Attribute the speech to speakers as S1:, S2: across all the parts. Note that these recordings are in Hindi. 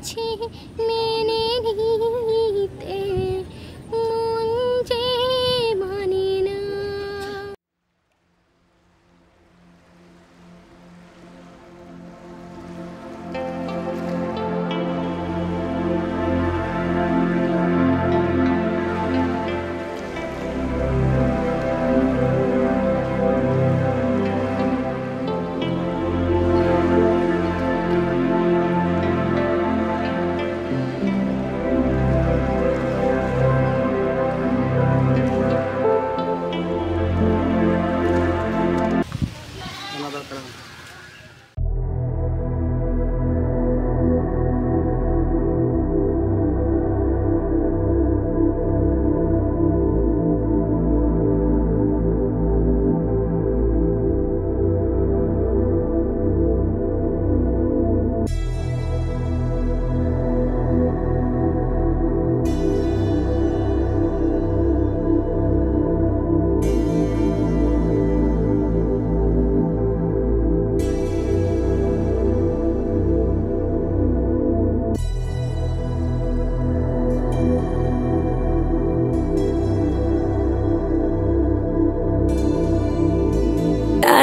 S1: पीछे मैंने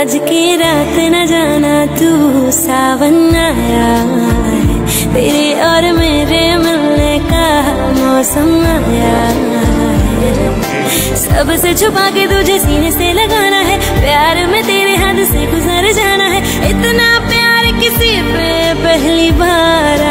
S1: आज की रात न जाना, तू सावन आया है। तेरे और मेरे मिलने का मौसम आया है। सबसे छुपा के तुझे सीने से लगाना है। प्यार में तेरे हाथ से गुजर जाना है। इतना प्यार किसी पे पहली बार